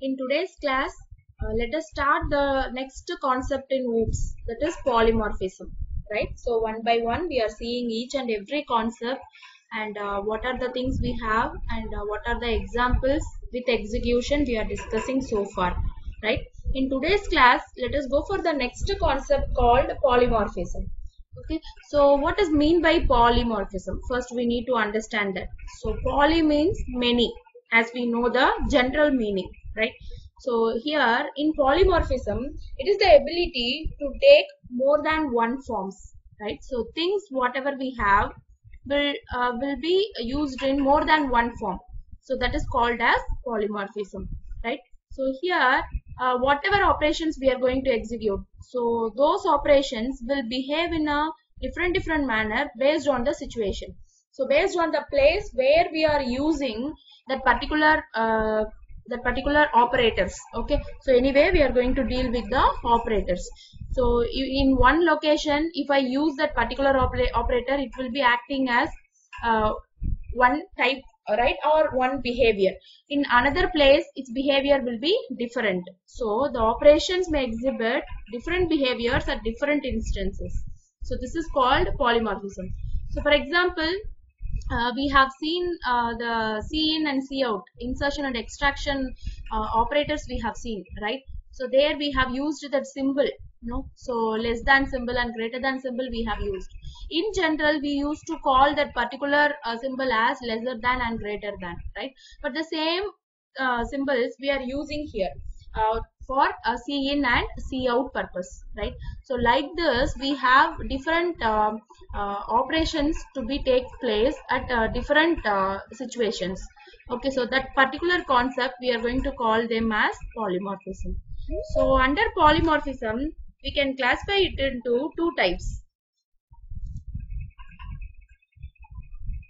in today's class uh, let us start the next concept in OOPS that is polymorphism right? So one by one we are seeing each and every concept and uh, what are the things we have and uh, what are the examples with execution we are discussing so far right? In today's class let us go for the next concept called polymorphism okay? So what is mean by polymorphism? First we need to understand that. So poly means many as we know the general meaning right? So here in polymorphism it is the ability to take more than one forms right? So things whatever we have will uh, will be used in more than one form. So that is called as polymorphism right? So here uh, whatever operations we are going to execute so those operations will behave in a different different manner based on the situation. So based on the place where we are using that particular uh, that particular operators okay? So anyway we are going to deal with the operators. So in one location if i use that particular oper operator it will be acting as uh, one type right or one behavior. In another place its behavior will be different. So the operations may exhibit different behaviors at different instances. So this is called polymorphism. So for example uh, we have seen uh, the C in and C out insertion and extraction uh, operators we have seen right? So there we have used that symbol know so less than symbol and greater than symbol we have used. In general we used to call that particular uh, symbol as lesser than and greater than right? But the same uh, symbols we are using here. Uh, for a C in and C out purpose right? So like this we have different uh, uh, operations to be take place at uh, different uh, situations. Okay so that particular concept we are going to call them as polymorphism. So under polymorphism we can classify it into two types.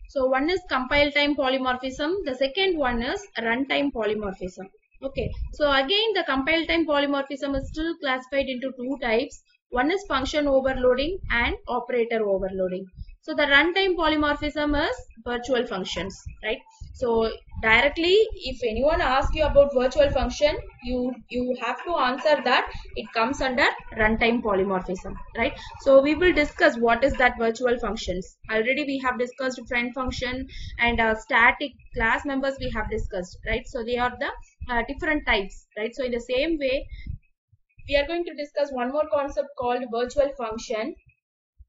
So one is compile time polymorphism the second one is runtime polymorphism okay. So again the compile time polymorphism is still classified into two types. One is function overloading and operator overloading. So the runtime polymorphism is virtual functions right? So directly if anyone asks you about virtual function you you have to answer that it comes under runtime polymorphism right? So we will discuss what is that virtual functions. Already we have discussed friend function and uh, static class members we have discussed right? So they are the uh, different types right? So in the same way we are going to discuss one more concept called virtual function.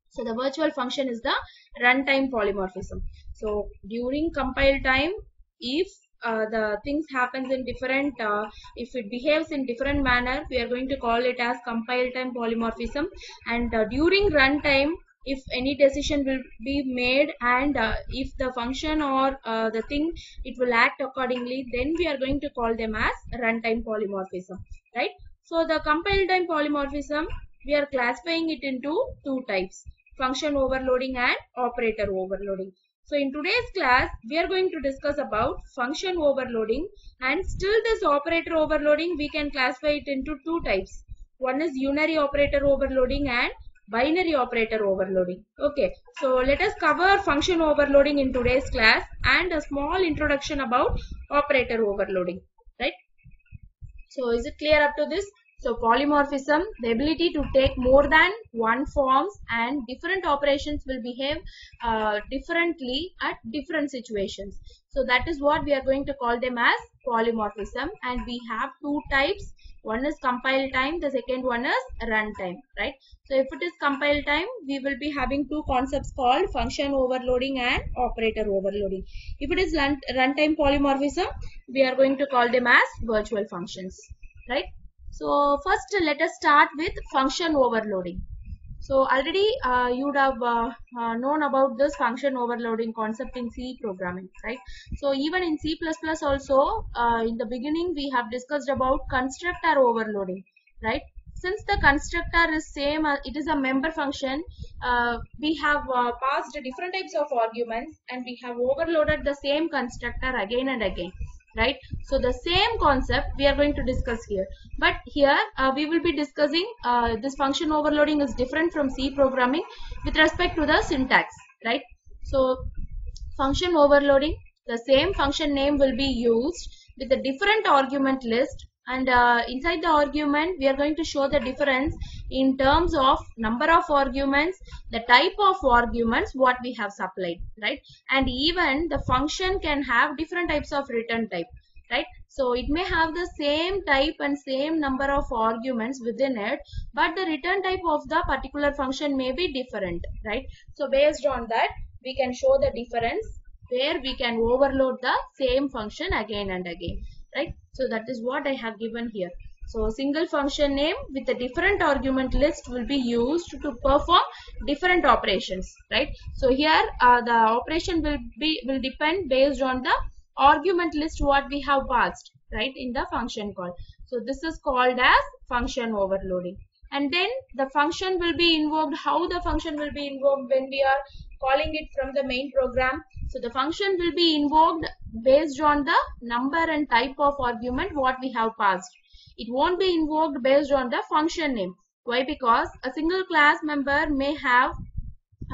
So the virtual function is the runtime polymorphism. So during compile time if uh, the things happens in different uh, if it behaves in different manner we are going to call it as compile time polymorphism. And uh, during runtime if any decision will be made and uh, if the function or uh, the thing it will act accordingly then we are going to call them as runtime polymorphism right? So the compile time polymorphism we are classifying it into two types function overloading and operator overloading. So in today's class we are going to discuss about function overloading and still this operator overloading we can classify it into two types. One is unary operator overloading and binary operator overloading. Okay so let us cover function overloading in today's class and a small introduction about operator overloading right? So is it clear up to this? So polymorphism the ability to take more than one forms and different operations will behave uh, differently at different situations. So that is what we are going to call them as polymorphism and we have two types one is compile time the second one is runtime right? So if it is compile time we will be having two concepts called function overloading and operator overloading. If it is run runtime polymorphism we are going to call them as virtual functions right? So first let us start with function overloading so already uh, you would have uh, uh, known about this function overloading concept in C programming, right? So even in C++ also, uh, in the beginning we have discussed about constructor overloading, right? Since the constructor is same, uh, it is a member function, uh, we have passed different types of arguments and we have overloaded the same constructor again and again right? So the same concept we are going to discuss here. But here uh, we will be discussing uh, this function overloading is different from c programming with respect to the syntax right? So function overloading the same function name will be used with a different argument list and uh, inside the argument we are going to show the difference in terms of number of arguments the type of arguments what we have supplied right? And even the function can have different types of return type right? So it may have the same type and same number of arguments within it but the return type of the particular function may be different right? So based on that we can show the difference where we can overload the same function again and again right? So that is what i have given here. So single function name with a different argument list will be used to perform different operations. Right? So here uh, the operation will be will depend based on the argument list what we have passed. Right? In the function call. So this is called as function overloading. And then the function will be invoked how the function will be invoked when we are calling it from the main program so the function will be invoked based on the number and type of argument what we have passed. It won't be invoked based on the function name. Why? Because a single class member may have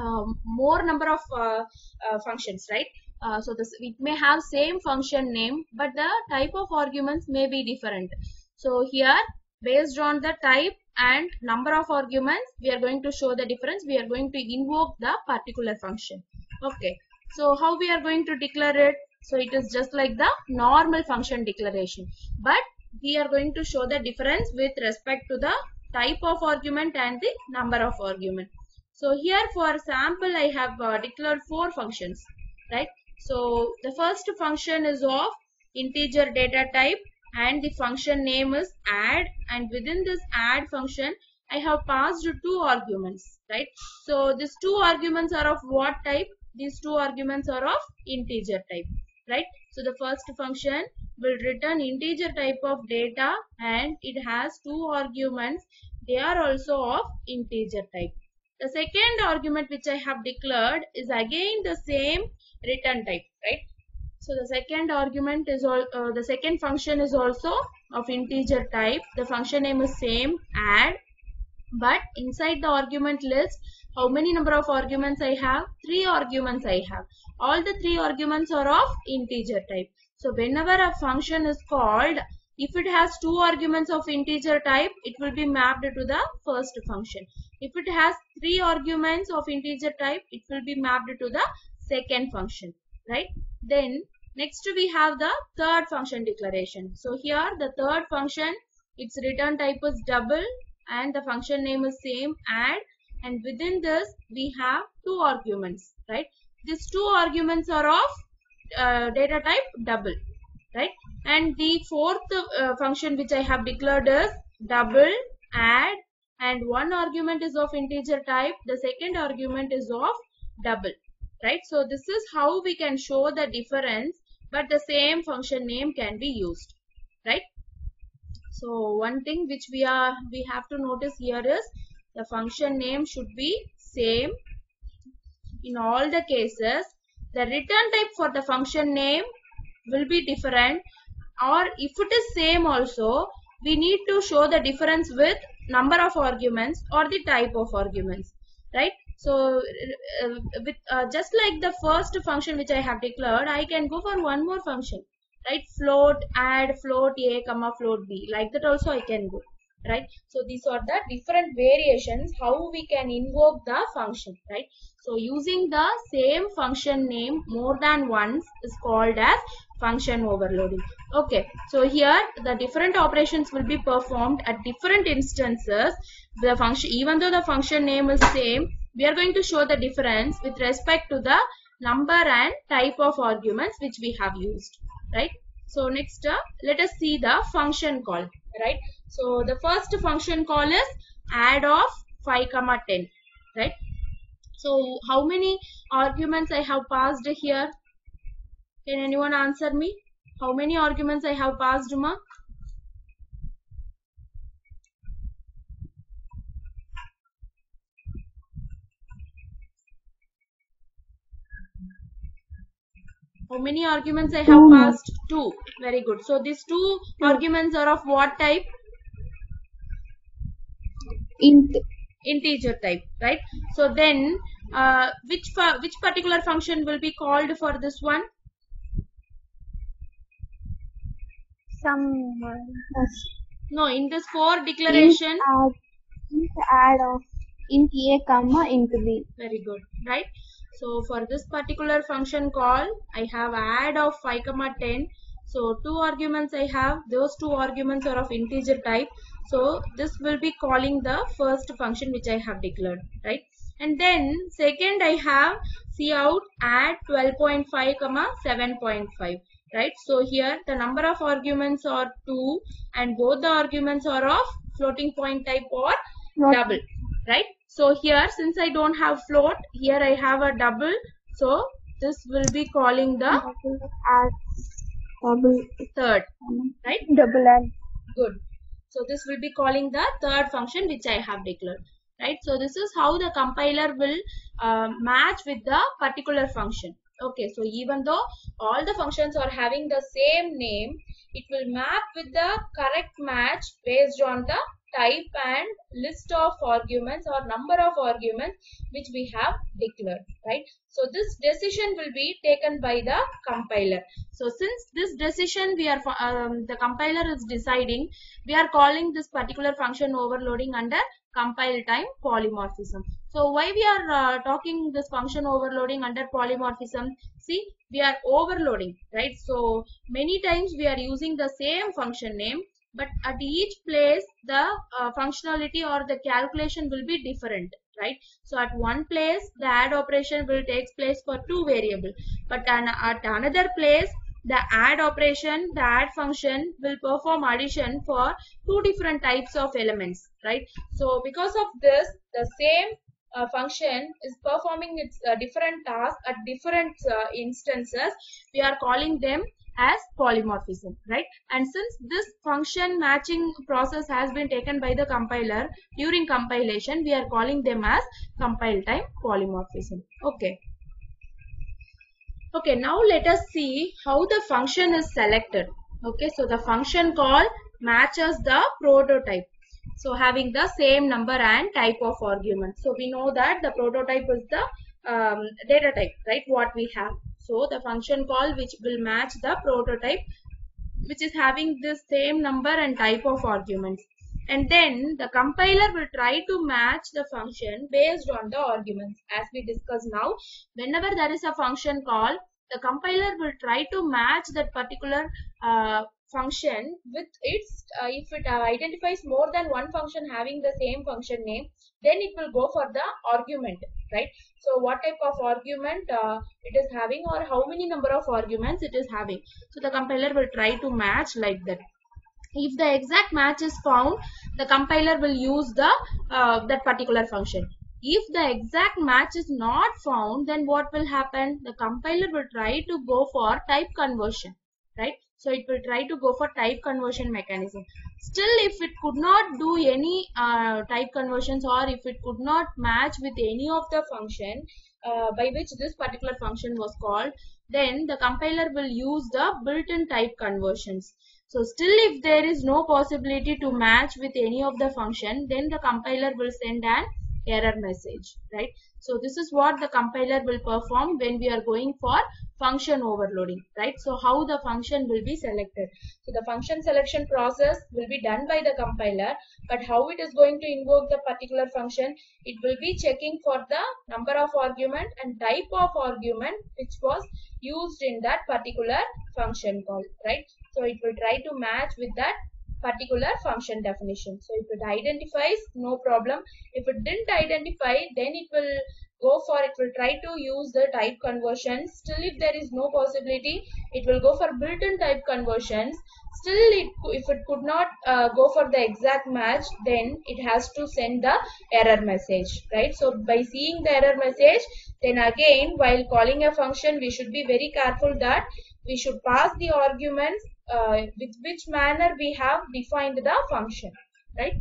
um, more number of uh, uh, functions, right? Uh, so this it may have same function name, but the type of arguments may be different. So here, based on the type and number of arguments, we are going to show the difference. We are going to invoke the particular function. Okay. So how we are going to declare it? So it is just like the normal function declaration. But we are going to show the difference with respect to the type of argument and the number of argument. So here for sample I have uh, declared four functions. Right. So the first function is of integer data type and the function name is add and within this add function I have passed two arguments right? So these two arguments are of what type? These two arguments are of integer type right? So the first function will return integer type of data and it has two arguments. They are also of integer type. The second argument which i have declared is again the same return type right so the second argument is all uh, the second function is also of integer type the function name is same add but inside the argument list how many number of arguments I have? Three arguments I have. All the three arguments are of integer type. So whenever a function is called, if it has two arguments of integer type, it will be mapped to the first function. If it has three arguments of integer type, it will be mapped to the second function, right? Then next we have the third function declaration. So here the third function, its return type is double and the function name is same add. And within this we have two arguments right? These two arguments are of uh, data type double right? And the fourth uh, function which i have declared is double add. And one argument is of integer type the second argument is of double right? So this is how we can show the difference but the same function name can be used right? So one thing which we are we have to notice here is the function name should be same in all the cases. The return type for the function name will be different or if it is same also we need to show the difference with number of arguments or the type of arguments right so uh, with uh, just like the first function which i have declared i can go for one more function right? Float add float a comma float b. Like that also i can go right? So these are the different variations how we can invoke the function right? So using the same function name more than once is called as function overloading. Okay. So here the different operations will be performed at different instances. The function even though the function name is same we are going to show the difference with respect to the number and type of arguments which we have used right? So next uh, let us see the function call right? So the first function call is add of 5 comma 10 right? So how many arguments i have passed here? Can anyone answer me? How many arguments i have passed ma how many arguments i have passed? Two. Very good. So these two arguments are of what type? Int. Integer type right? So then uh, which which particular function will be called for this one? Some no in this for declaration. Int add, int add of int a comma int b. very good right so for this particular function call i have add of 5 comma 10 so two arguments i have. Those two arguments are of integer type. So this will be calling the first function which i have declared right? And then second i have cout add 12.5 comma 7.5 right? So here the number of arguments are 2 and both the arguments are of floating point type or Not- double right? So here since i don't have float here i have a double. So this will be calling the Double third right? Double add good. So this will be calling the third function which i have declared right? So this is how the compiler will uh, match with the particular function. Okay so even though all the functions are having the same name it will map with the correct match based on the type and list of arguments or number of arguments which we have declared right? So this decision will be taken by the compiler. So since this decision we are um, the compiler is deciding we are calling this particular function overloading under compile time polymorphism. So why we are uh, talking this function overloading under polymorphism? See we are overloading right? So many times we are using the same function name but at each place the uh, functionality or the calculation will be different right? So at one place the add operation will take place for two variable. But an, at another place the add operation the add function will perform addition for two different types of elements right? So because of this the same uh, function is performing its uh, different task at different uh, instances. We are calling them as polymorphism right? And since this function matching process has been taken by the compiler during compilation we are calling them as compile time polymorphism. Okay. Okay now let us see how the function is selected. Okay so the function call matches the prototype. So having the same number and type of argument. So we know that the prototype is the um, data type right? What we have so the function call which will match the prototype which is having the same number and type of arguments and then the compiler will try to match the function based on the arguments. As we discussed now whenever there is a function call the compiler will try to match that particular uh, function with its uh, if it uh, identifies more than one function having the same function name then it will go for the argument right? So what type of argument uh, it is having or how many number of arguments it is having? So the compiler will try to match like that. If the exact match is found the compiler will use the uh, that particular function. If the exact match is not found then what will happen? The compiler will try to go for type conversion right so it will try to go for type conversion mechanism. Still if it could not do any uh, type conversions or if it could not match with any of the function uh, by which this particular function was called then the compiler will use the built-in type conversions. So still if there is no possibility to match with any of the function then the compiler will send an error message right? So this is what the compiler will perform when we are going for function overloading right? So how the function will be selected. So the function selection process will be done by the compiler but how it is going to invoke the particular function it will be checking for the number of argument and type of argument which was used in that particular function call right? So it will try to match with that particular function definition. So if it identifies no problem. If it didn't identify then it will go for it. Will try to use the type conversion still if there is no possibility it will go for built-in type conversions. Still it, if it could not uh, go for the exact match then it has to send the error message right? So by seeing the error message then again while calling a function we should be very careful that we should pass the arguments uh, with which manner we have defined the function right?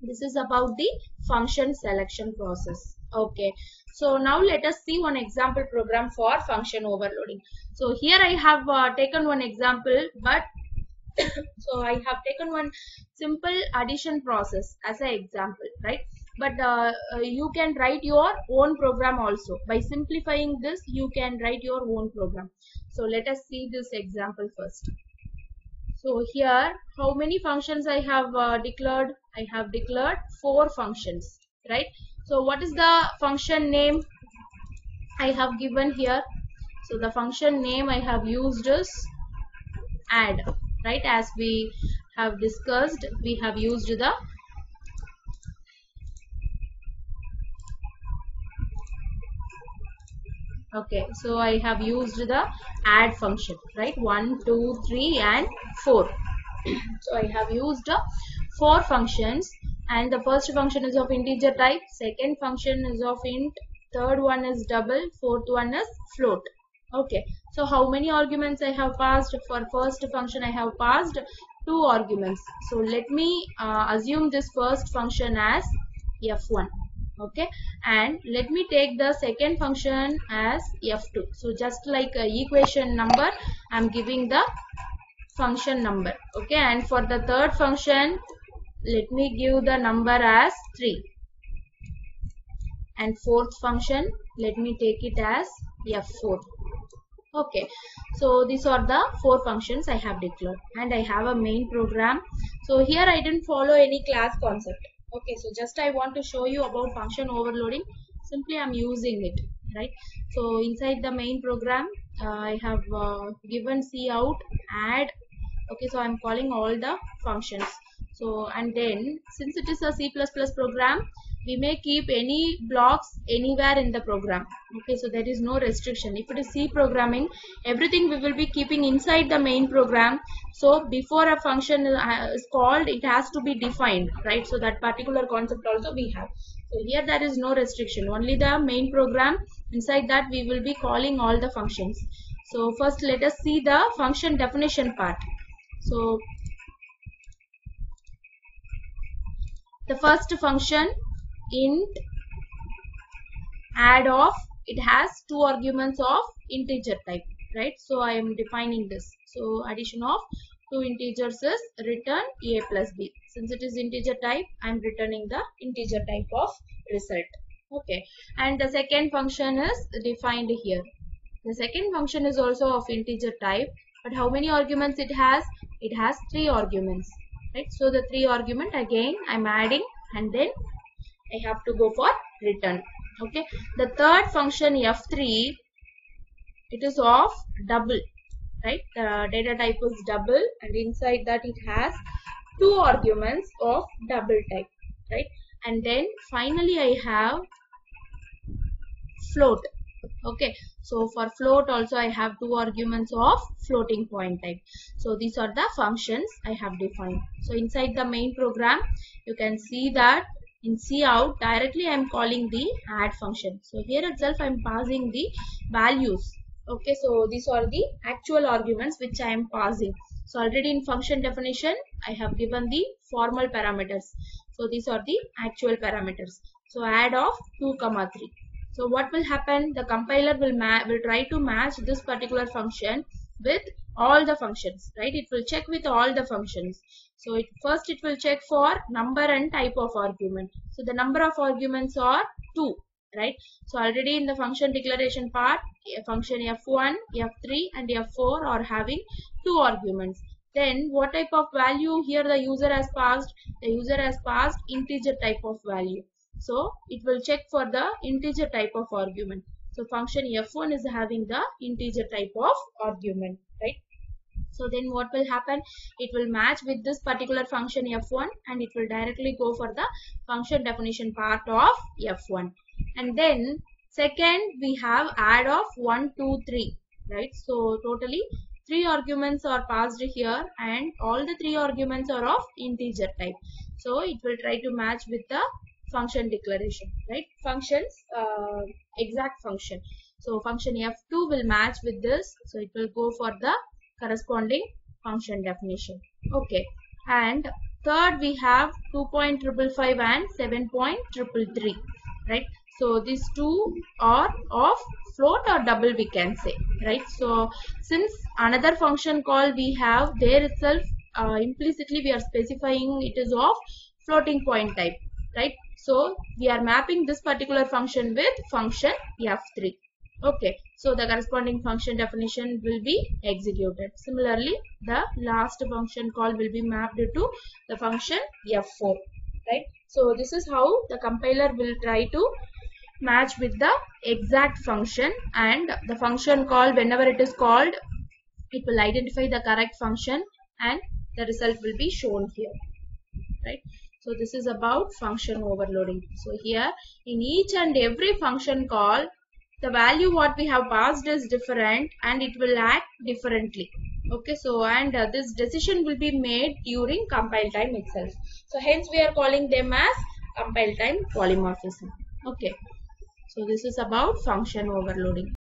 This is about the function selection process okay. So now let us see one example program for function overloading. So here i have uh, taken one example but so i have taken one simple addition process as an example right? But uh, uh, you can write your own program also. By simplifying this you can write your own program. So let us see this example first. So here, how many functions I have uh, declared? I have declared four functions, right? So what is the function name I have given here? So the function name I have used is add, right? As we have discussed, we have used the okay so i have used the add function right one two three and four so i have used four functions and the first function is of integer type. Second function is of int. Third one is double. Fourth one is float. Okay. So how many arguments i have passed? For first function i have passed two arguments. So let me uh, assume this first function as f1 okay. And let me take the second function as f2 so just like a equation number i'm giving the function number. Okay. And for the third function let me give the number as 3 and fourth function let me take it as f4 okay. So these are the four functions i have declared. And i have a main program. So here i didn't follow any class concept. Okay. So just i want to show you about function overloading. Simply i'm using it. Right? So inside the main program uh, i have uh, given cout add. Okay. So i'm calling all the functions so and then since it is a c++ program we may keep any blocks anywhere in the program. Okay so there is no restriction. If it is c programming everything we will be keeping inside the main program. So before a function uh, is called it has to be defined right? So that particular concept also we have. So here there is no restriction. Only the main program. Inside that we will be calling all the functions. So first let us see the function definition part. So the first function int add of it has two arguments of integer type right? So i am defining this. So addition of two integers is return a plus b. Since it is integer type i am returning the integer type of result. Okay. And the second function is defined here. The second function is also of integer type but how many arguments it has? It has three arguments right so the three argument again i'm adding and then I have to go for return. Okay. The third function f3, it is of double, right? The data type is double and inside that it has two arguments of double type, right? And then finally I have float. Okay. So for float also I have two arguments of floating point type. So these are the functions I have defined. So inside the main program, you can see that in cout directly I am calling the add function. So here itself I am passing the values. Okay, so these are the actual arguments which I am passing. So already in function definition I have given the formal parameters. So these are the actual parameters. So add of 2 comma 3. So what will happen? The compiler will will try to match this particular function with all the functions, right? It will check with all the functions. So it first it will check for number and type of argument. So the number of arguments are 2, right? So already in the function declaration part, function f1, f3 and f4 are having two arguments. Then what type of value here the user has passed? The user has passed integer type of value. So it will check for the integer type of argument. So function f1 is having the integer type of argument, right? So then what will happen? It will match with this particular function f1 and it will directly go for the function definition part of f1. And then second we have add of 1, 2, 3, right? So totally three arguments are passed here and all the three arguments are of integer type. So it will try to match with the function declaration, right? Functions, uh, exact function. So function f2 will match with this. So it will go for the corresponding function definition. Okay. And third we have 2.555 and 7.333, right? So these two are of float or double we can say, right? So since another function call we have there itself uh, implicitly we are specifying it is of floating point type, right? So we are mapping this particular function with function f3. Okay, so the corresponding function definition will be executed. Similarly, the last function call will be mapped to the function f4, right? So this is how the compiler will try to match with the exact function and the function call whenever it is called it will identify the correct function and the result will be shown here right so this is about function overloading. So here in each and every function call the value what we have passed is different and it will act differently. Okay so and uh, this decision will be made during compile time itself. So hence we are calling them as compile time polymorphism. Okay so this is about function overloading